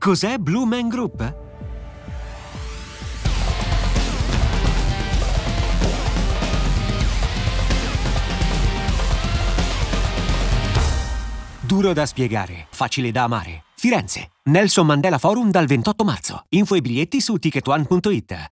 Cos'è Blue Man Group? Duro da spiegare, facile da amare. Firenze, Nelson Mandela Forum dal 28 marzo. Info e biglietti su ticketone.it.